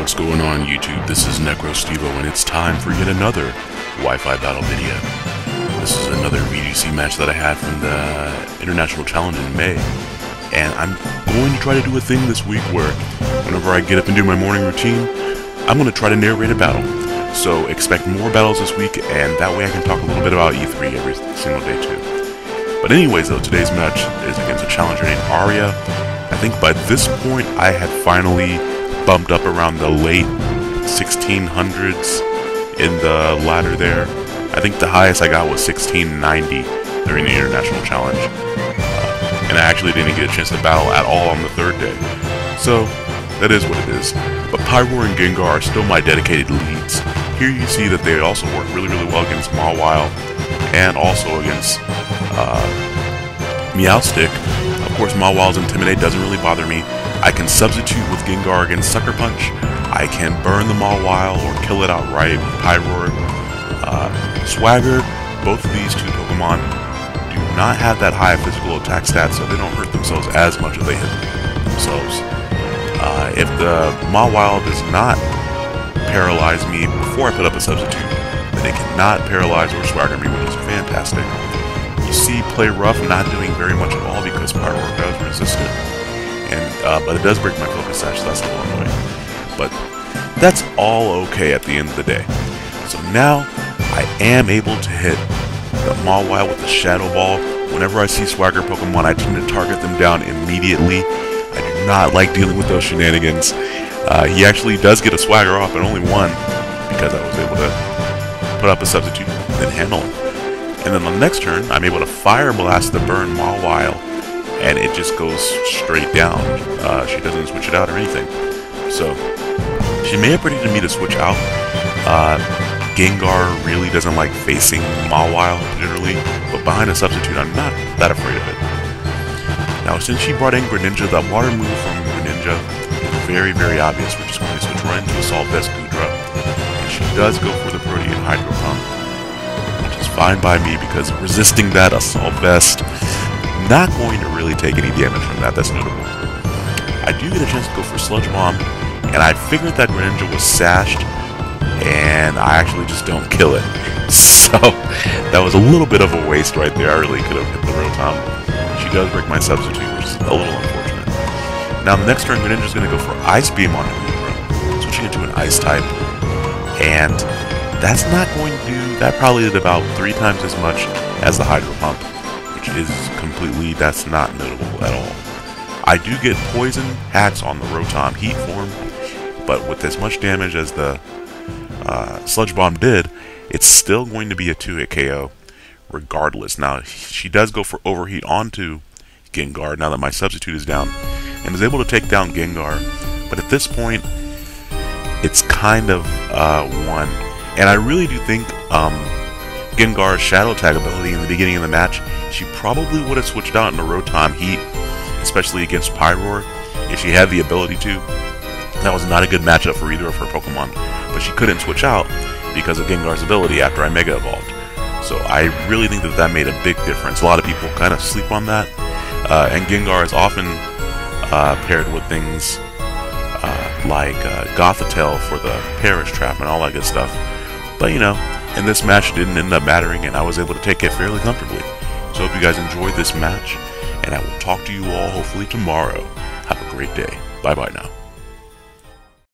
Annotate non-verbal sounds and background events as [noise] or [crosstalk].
What's going on YouTube? This is NecroStevo and it's time for yet another Wi-Fi battle video. This is another VGC match that I had from the International Challenge in May. And I'm going to try to do a thing this week where whenever I get up and do my morning routine, I'm going to try to narrate a battle. So expect more battles this week and that way I can talk a little bit about E3 every single day too. But anyways though, today's match is against a challenger named Arya. I think by this point I had finally bumped up around the late 1600s in the ladder there. I think the highest I got was 1690 during the International Challenge. Uh, and I actually didn't get a chance to battle at all on the third day. So, that is what it is. But Pyroar and Gengar are still my dedicated leads. Here you see that they also work really, really well against Mawile and also against uh, Meowstic. Of course, Mawile's Intimidate doesn't really bother me. I can substitute with Gengar against Sucker Punch. I can burn the Mawile or kill it outright with Pyroar. Uh, Swagger, both of these two Pokemon do not have that high physical attack stat, so they don't hurt themselves as much as they hit themselves. Uh, if the Mawile does not paralyze me before I put up a substitute, then it cannot paralyze or Swagger me, which is fantastic. You see Play Rough not doing very much at all uh, but it does break my focus sash, so that's a little annoying. But that's all okay at the end of the day. So now I am able to hit the Mawile with the Shadow Ball. Whenever I see Swagger Pokemon, I tend to target them down immediately. I do not like dealing with those shenanigans. Uh, he actually does get a Swagger off, but only one, because I was able to put up a substitute and handle him. And then on the next turn, I'm able to Fire Blast the Burn Mawile and it just goes straight down. Uh, she doesn't switch it out or anything. So, she may have predicted me to switch out. Uh, Gengar really doesn't like facing Mawile, generally, but behind a substitute, I'm not that afraid of it. Now, since she brought in Greninja, the water move from Greninja is very, very obvious. We're just going to switch right into Assault Vest Goodra. And she does go for the Protean Hydro Pump, which is fine by me because resisting that Assault Vest not going to really take any damage from that, that's notable. I do get a chance to go for Sludge Bomb, and I figured that Greninja was sashed, and I actually just don't kill it. [laughs] So, that was a little bit of a waste right there. I really could have hit the Rotom. She does break my substitute, which is a little unfortunate. Now, the next turn, Greninja's going to go for Ice Beam on Goodra, switching into an Ice type, and that's not going to do, that probably did about three times as much as the Hydro Pump which is completely, that's not notable at all. I do get poison hacks on the Rotom heat form, but with as much damage as the uh, Sludge Bomb did, it's still going to be a 2-hit KO regardless. Now, she does go for Overheat onto Gengar now that my substitute is down, and is able to take down Gengar, but at this point, it's kind of uh, won. And I really do think um, Gengar's Shadow Tag ability in the beginning of the match, she probably would have switched out into Rotom Heat, especially against Pyroar, if she had the ability to. That was not a good matchup for either of her Pokemon, but she couldn't switch out because of Gengar's ability after I Mega Evolved. So I really think that that made a big difference. A lot of people kind of sleep on that, uh, and Gengar is often uh, paired with things uh, like uh, Gothitelle for the Perish Trap and all that good stuff. But you know, and this match didn't end up mattering, and I was able to take it fairly comfortably. So I hope you guys enjoyed this match, and I will talk to you all hopefully tomorrow. Have a great day. Bye bye now.